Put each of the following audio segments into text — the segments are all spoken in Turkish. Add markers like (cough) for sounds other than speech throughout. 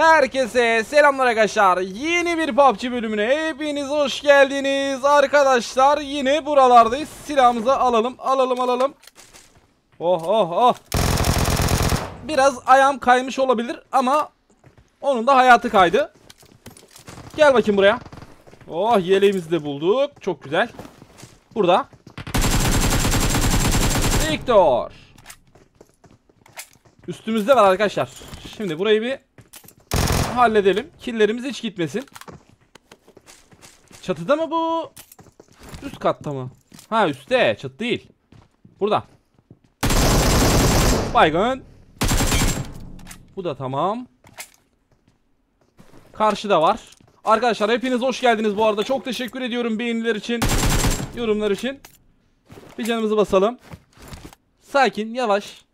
Herkese selamlar arkadaşlar. Yeni bir PUBG bölümüne hepiniz hoş geldiniz. Arkadaşlar yine buralardayız. Silahımızı alalım, alalım, alalım. Oh oh oh. Biraz ayağım kaymış olabilir ama onun da hayatı kaydı. Gel bakayım buraya. Oh yeleğimizi de bulduk. Çok güzel. Burada. Victor. Üstümüzde var arkadaşlar. Şimdi burayı bir halledelim. Killerimiz hiç gitmesin. Çatıda mı bu? Üst katta mı? Ha üstte. Çatı değil. Burada. Baygın. Bu da tamam. Karşıda var. Arkadaşlar hepiniz hoş geldiniz bu arada. Çok teşekkür ediyorum beğeniler için. Yorumlar için. Bir canımızı basalım. Sakin, yavaş.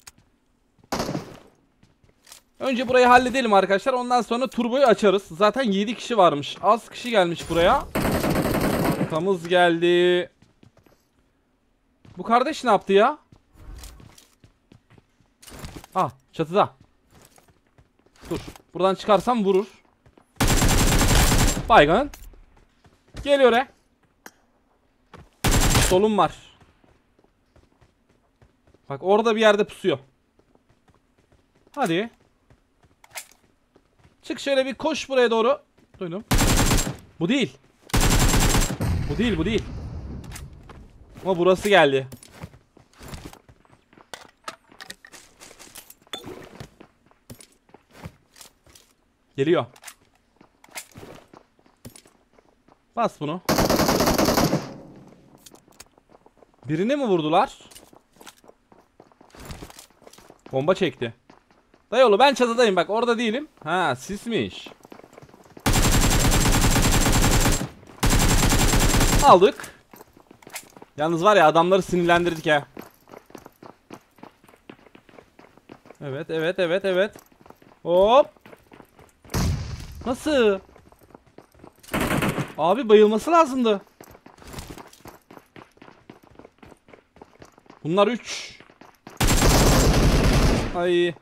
Önce burayı halledelim arkadaşlar. Ondan sonra turboyu açarız. Zaten 7 kişi varmış. Az kişi gelmiş buraya. Arkamız geldi. Bu kardeş ne yaptı ya? Ah çatıda. Dur. Buradan çıkarsam vurur. Baygın. Geliyor he. Solum var. Bak orada bir yerde pusuyor. Hadi. Çık şöyle bir koş buraya doğru. Duydum. Bu değil. Bu değil bu değil. Ama burası geldi. Geliyor. Bas bunu. Birini mi vurdular? Bomba çekti. Dayıoğlu ben çatıdayım bak orada değilim. Ha sismiş. Aldık. Yalnız var ya adamları sinirlendirdik ha. Evet evet evet evet. Hop. Nasıl? Abi bayılması lazımdı. Bunlar 3. Ay.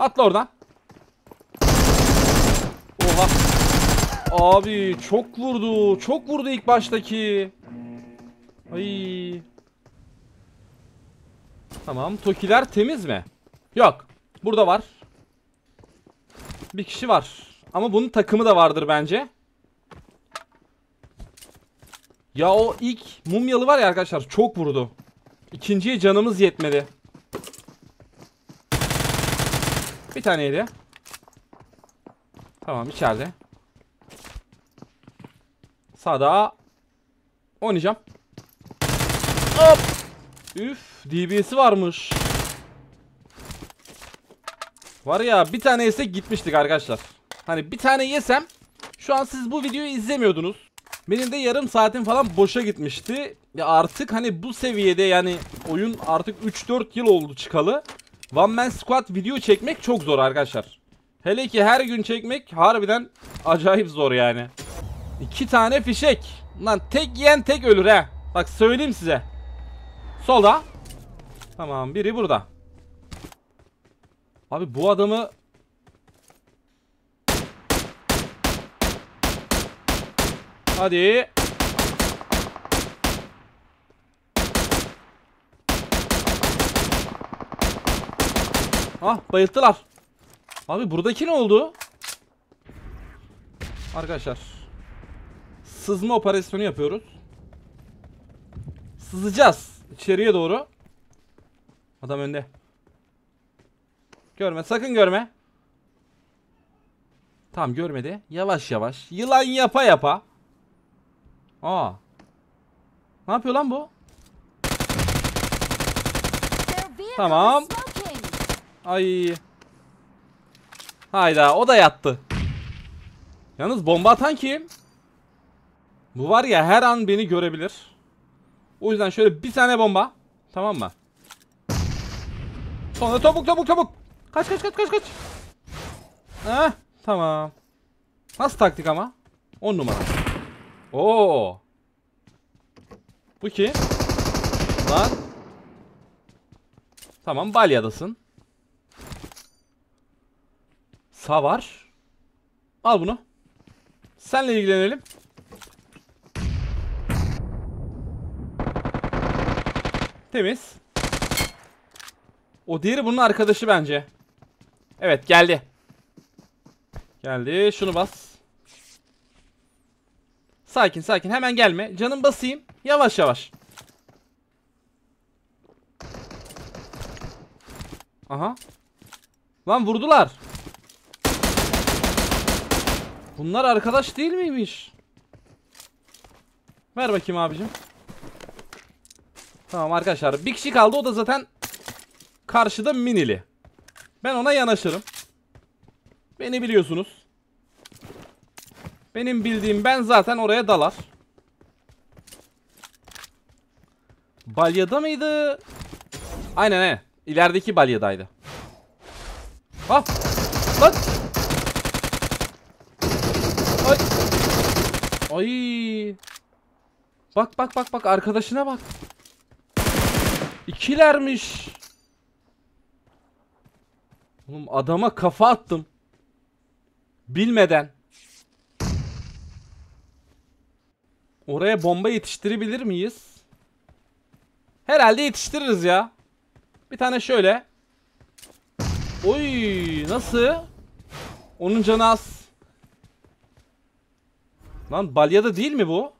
Atla oradan. Oha. Abi çok vurdu. Çok vurdu ilk baştaki. Ay. Tamam. Tokiler temiz mi? Yok. Burada var. Bir kişi var. Ama bunun takımı da vardır bence. Ya o ilk mumyalı var ya arkadaşlar çok vurdu. İkinciye canımız yetmedi. Bir taneydi. Tamam içeride. Sağda. Oynayacağım. Hop. Üf DBS'i varmış. Var ya bir tane yesek gitmiştik arkadaşlar. Hani bir tane yesem şu an siz bu videoyu izlemiyordunuz. Benim de yarım saatim falan boşa gitmişti. Ya artık hani bu seviyede yani oyun artık 3-4 yıl oldu çıkalı. One Man Squad video çekmek çok zor arkadaşlar. Hele ki her gün çekmek harbiden acayip zor yani. İki tane fişek. Lan tek yiyen tek ölür he. Bak söyleyeyim size. Solda. Tamam biri burada. Abi bu adamı Hadi. Ah bayılttılar. Abi buradaki ne oldu? Arkadaşlar. Sızma operasyonu yapıyoruz. Sızacağız içeriye doğru. Adam önde. Görme sakın görme. Tamam görmedi. Yavaş yavaş. Yılan yapa yapa. Aa. Ne yapıyor lan bu? Tamam. Ay. Hayda o da yattı. Yalnız bomba atan kim? Bu var ya her an beni görebilir. O yüzden şöyle bir tane bomba. Tamam mı? Sonra topuk topuk topuk. Kaç kaç kaç kaç kaç. Heh, tamam. Nasıl taktik ama? 10 numara. Oo. Bu ki? Lan. Tamam Balya'dasın. Sağ var. Al bunu. Senle ilgilenelim. Temiz. O diğeri bunun arkadaşı bence. Evet geldi. Geldi. Şunu bas. Sakin sakin hemen gelme. Canım basayım. Yavaş yavaş. Aha. Lan vurdular. Bunlar arkadaş değil miymiş? Ver bakayım abicim. Tamam arkadaşlar bir kişi kaldı o da zaten karşıda minili. Ben ona yanaşırım. Beni biliyorsunuz. Benim bildiğim ben zaten oraya dalar. Balyada mıydı? Aynen aynen. İlerideki balyadaydı. Ah! Lan! Ay! Bak bak bak bak arkadaşına bak. İkilermiş. Oğlum adama kafa attım. Bilmeden. Oraya bomba yetiştirebilir miyiz? Herhalde yetiştiririz ya. Bir tane şöyle. Oy nasıl? Onun canı az. Lan balyada değil mi bu?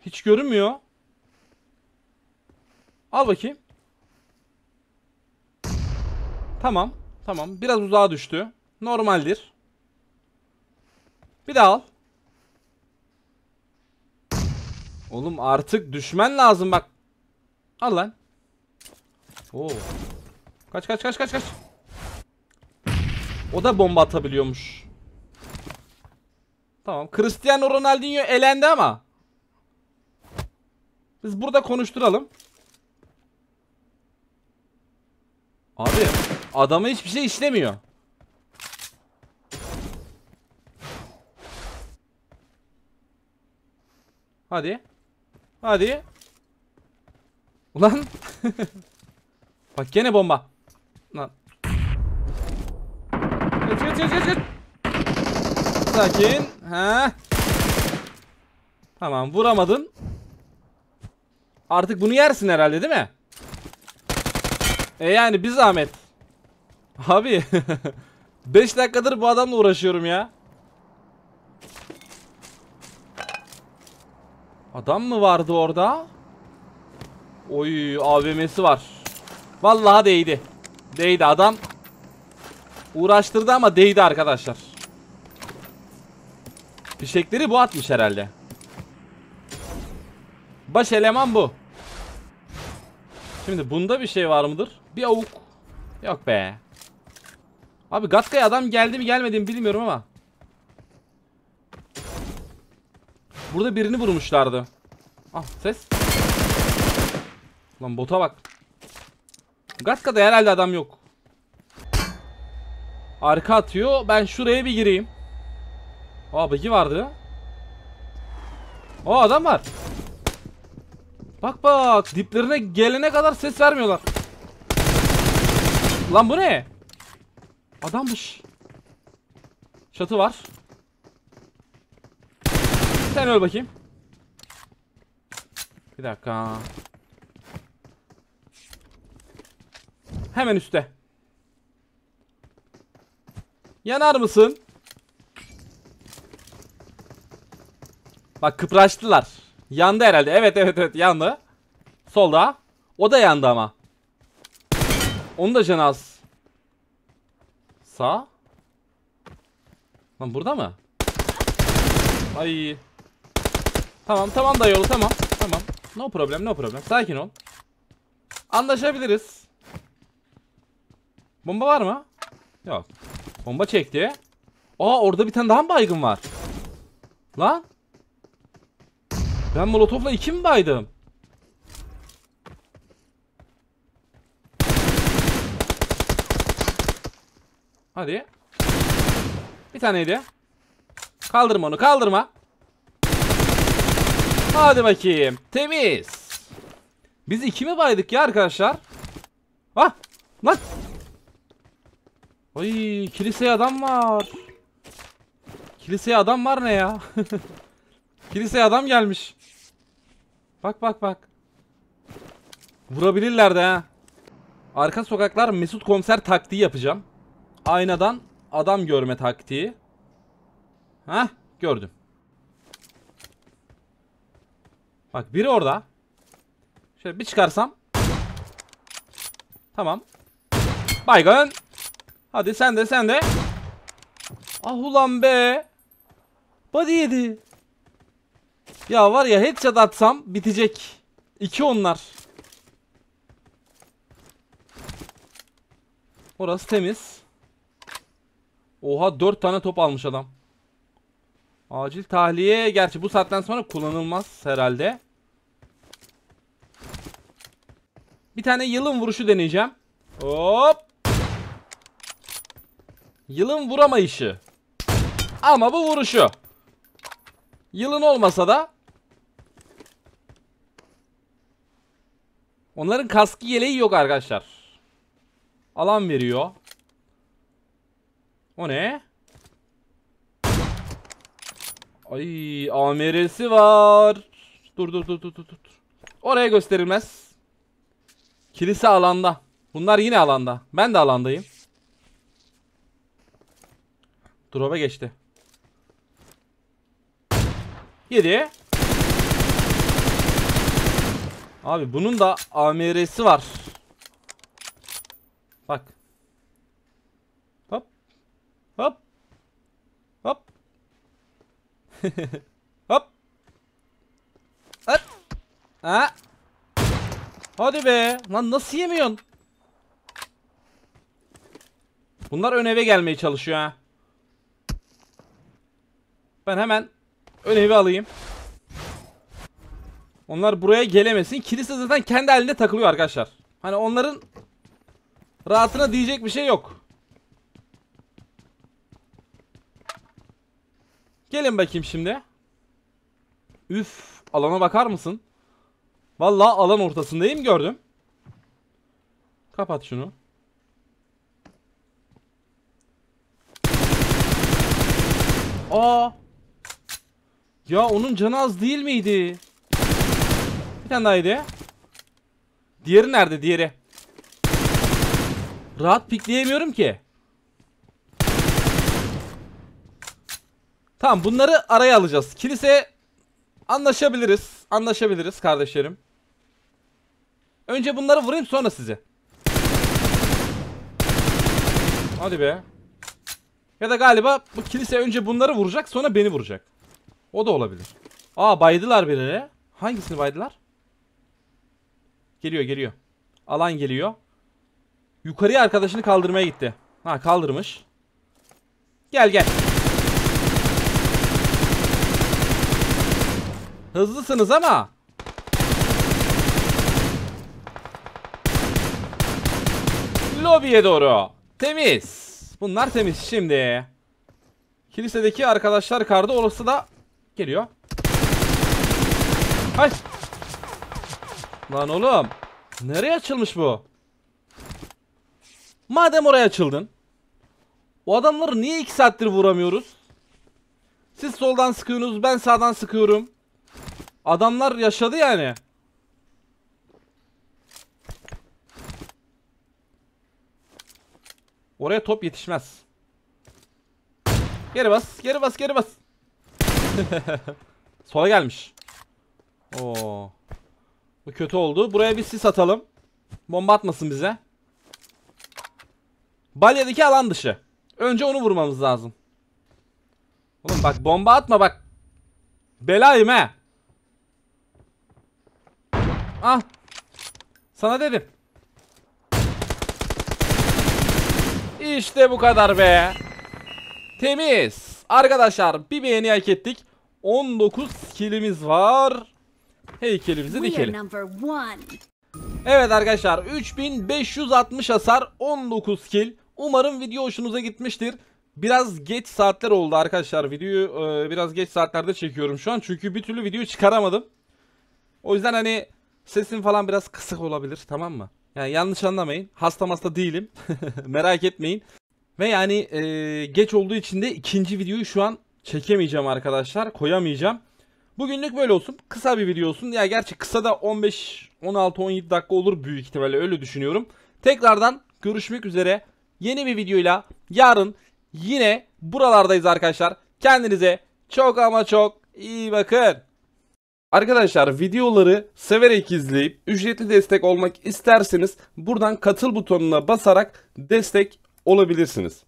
Hiç görünmüyor. Al bakayım. Tamam. Tamam. Biraz uzağa düştü. Normaldir. Bir daha al. Oğlum artık düşmen lazım bak. Al lan. Oo. Kaç kaç kaç kaç kaç. O da bomba atabiliyormuş. Tamam. Cristiano Ronaldinho elendi ama. Biz burada konuşturalım. Abi adamı hiçbir şey işlemiyor. Hadi. Hadi. Ulan. (laughs) Bak gene bomba. Lan. Geç geç geç geç. Sakin. Ha. Tamam vuramadın. Artık bunu yersin herhalde değil mi? E yani bir zahmet. Abi (laughs) 5 dakikadır bu adamla uğraşıyorum ya. Adam mı vardı orada? Oy AVM'si var. Vallahi değdi. Değdi adam. Uğraştırdı ama değdi arkadaşlar. Fişekleri bu atmış herhalde. Baş eleman bu. Şimdi bunda bir şey var mıdır? Bir avuk. Yok be. Abi Gatka'ya adam geldi mi gelmedi mi bilmiyorum ama. Burada birini vurmuşlardı. Ah ses. Lan bota bak. Gatka'da herhalde adam yok. Arka atıyor. Ben şuraya bir gireyim. Aa bagi vardı. Aa adam var. Bak bak diplerine gelene kadar ses vermiyorlar. Lan bu ne? Adammış. Çatı var. Sen öl bakayım. Bir dakika. Hemen üstte. Yanar mısın? Bak kıpraştılar. Yandı herhalde. Evet evet evet yandı. Solda. O da yandı ama. Onun da canı az. Sağ. Lan burada mı? Ay. Tamam tamam da yolu tamam. Tamam. No problem no problem. Sakin ol. Anlaşabiliriz. Bomba var mı? Yok. Bomba çekti. Aa orada bir tane daha mı baygın var? Lan. Ben molotofla iki mi baydım? Hadi. Bir taneydi. Kaldırma onu kaldırma. Hadi bakayım. Temiz. Biz iki mi baydık ya arkadaşlar? Ah. Lan. Ay kiliseye adam var. Kiliseye adam var ne ya? (laughs) Kiliseye adam gelmiş. Bak bak bak. Vurabilirler de ha. Arka sokaklar Mesut komiser taktiği yapacağım. Aynadan adam görme taktiği. Hah gördüm. Bak biri orada. Şöyle bir çıkarsam. Tamam. Baygın. Hadi sen de sen de. Ah ulan be. Body yedi. Ya var ya headshot atsam bitecek. İki onlar. Orası temiz. Oha dört tane top almış adam. Acil tahliye. Gerçi bu saatten sonra kullanılmaz herhalde. Bir tane yılın vuruşu deneyeceğim. Hop. Yılın vuramayışı. Ama bu vuruşu. Yılın olmasa da Onların kaskı yeleği yok arkadaşlar. Alan veriyor. O ne? Ay AMR'si var. Dur dur dur dur dur. Oraya gösterilmez. Kilise alanda. Bunlar yine alanda. Ben de alandayım. Drop'a geçti. 7. Abi bunun da AMR'si var. Bak. Hop. Hop. Hop. (laughs) Hop. Hop. Ha. Hadi be. Lan nasıl yemiyorsun? Bunlar ön eve gelmeye çalışıyor ha. Ben hemen ön evi alayım. Onlar buraya gelemesin. Kilise zaten kendi halinde takılıyor arkadaşlar. Hani onların rahatına diyecek bir şey yok. Gelin bakayım şimdi. Üf, alana bakar mısın? Vallahi alan ortasındayım gördüm. Kapat şunu. Aa. Ya onun canı az değil miydi? Bir tane daha. Diğeri nerede diğeri? Rahat pikleyemiyorum ki. Tamam bunları araya alacağız. Kilise anlaşabiliriz. Anlaşabiliriz kardeşlerim. Önce bunları vurayım sonra sizi. Hadi be. Ya da galiba bu kilise önce bunları vuracak sonra beni vuracak. O da olabilir. Aa baydılar birini. Hangisini baydılar? Geliyor geliyor. Alan geliyor. Yukarıya arkadaşını kaldırmaya gitti. Ha kaldırmış. Gel gel. Hızlısınız ama. Lobiye doğru. Temiz. Bunlar temiz şimdi. Kilisedeki arkadaşlar kardı orası da geliyor. Hay. Lan oğlum. Nereye açılmış bu? Madem oraya açıldın. O adamları niye 2 saattir vuramıyoruz? Siz soldan sıkıyorsunuz ben sağdan sıkıyorum. Adamlar yaşadı yani. Oraya top yetişmez. Geri bas, geri bas, geri bas. (laughs) Sola gelmiş. Oo. Bu kötü oldu. Buraya bir sis atalım. Bomba atmasın bize. Balya'daki alan dışı. Önce onu vurmamız lazım. Oğlum bak bomba atma bak. Belayım he. Ah. Sana dedim. İşte bu kadar be. Temiz. Arkadaşlar bir beğeni hak ettik. 19 kilimiz var. Heykelimizi dikelim. Evet arkadaşlar 3560 hasar 19 kill. Umarım video hoşunuza gitmiştir. Biraz geç saatler oldu arkadaşlar. Videoyu e, biraz geç saatlerde çekiyorum şu an. Çünkü bir türlü video çıkaramadım. O yüzden hani sesim falan biraz kısık olabilir tamam mı? Yani yanlış anlamayın. Hasta hasta değilim. (laughs) Merak etmeyin. Ve yani e, geç olduğu için de ikinci videoyu şu an çekemeyeceğim arkadaşlar. Koyamayacağım. Bugünlük böyle olsun. Kısa bir video olsun. Ya gerçi kısa da 15, 16, 17 dakika olur büyük ihtimalle öyle düşünüyorum. Tekrardan görüşmek üzere. Yeni bir videoyla yarın yine buralardayız arkadaşlar. Kendinize çok ama çok iyi bakın. Arkadaşlar videoları severek izleyip ücretli destek olmak isterseniz buradan katıl butonuna basarak destek olabilirsiniz.